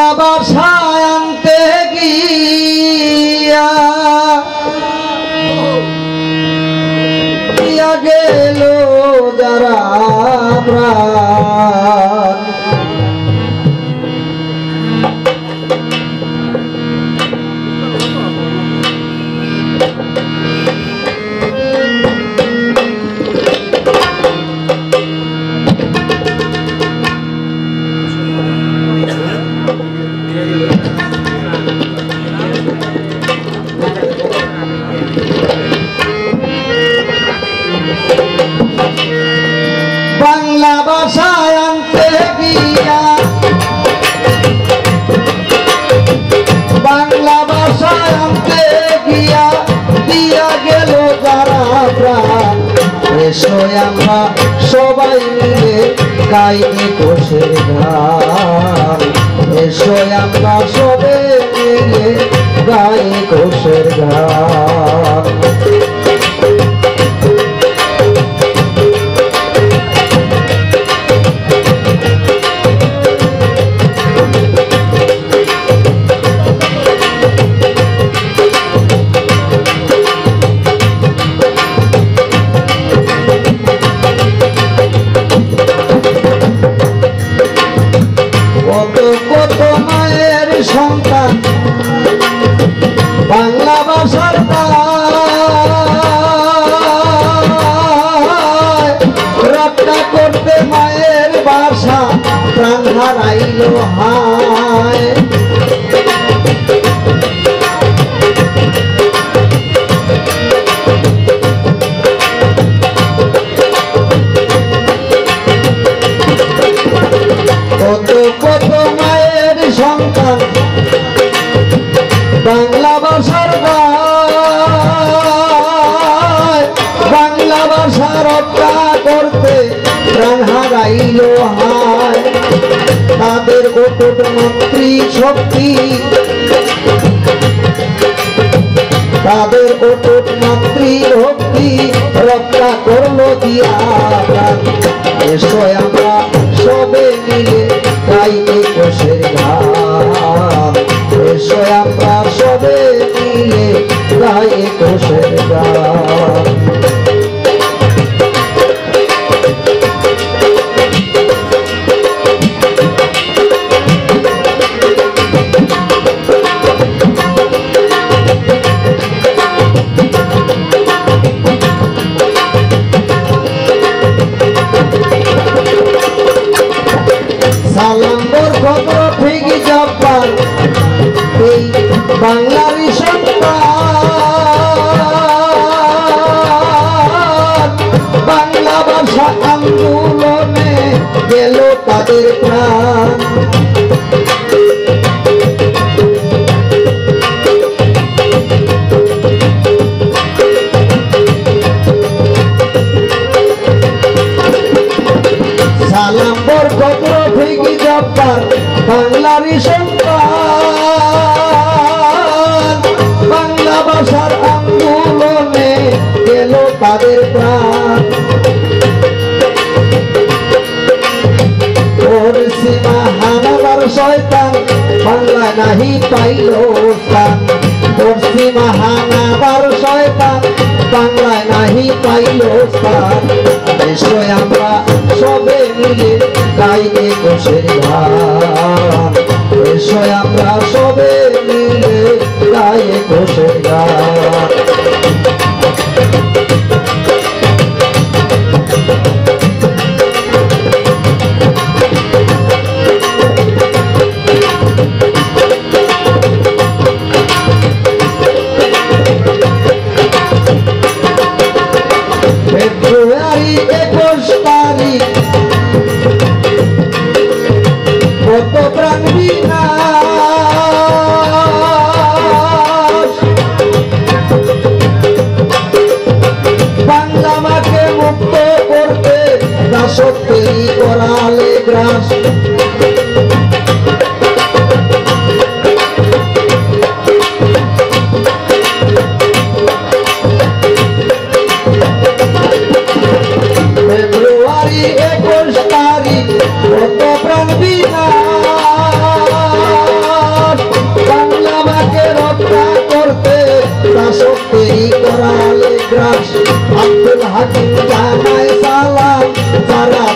বাংলা ভাষায় আনতে গিয়া দিয়া গেল যারা এসো আমরা সবাই মিলে গাইনি কোষের গান এসো আমরা সবে মিলে গাই কোষের গান প্রাণ হারাইল হায়। কত কত মায়ের হারাইল হায়। তাদের অটুট মন্ত্রী শক্তি। তাদের অটুট মাতৃ ভক্তি রক্ষা করল দিয়া এসো আমরা সবে মিলে গাইতে কোষের গান। এসো আমরা সবে মিলে গাই কোষের গান। বাংলারই সন্তান বাংলা ভাষা আন্দোলনে গেল তাদের প্রাণ। সালাম বরকত রফিকি জব্বার বাংলারই সন্তান ভাষার আন্দোলনে গেল তাদের প্রাণ সীমা হানাবার শয়তান বাংলা নাহি পাইল স্থান সীমা হানাবার শয়তান নাহি পাইল স্থান এসো আমরা সবে মিলে গাইতে কোষের আমরা সবে মিলে গায়ে কোষের গান ফেব্রুয়ারি একুশ তারিখ কত প্রাণ তৈরি করালে গ্রাস ফেব্রুয়ারি একুশ রক্ষা করতে দাসক তৈরি করালে গ্রাস। হাকিম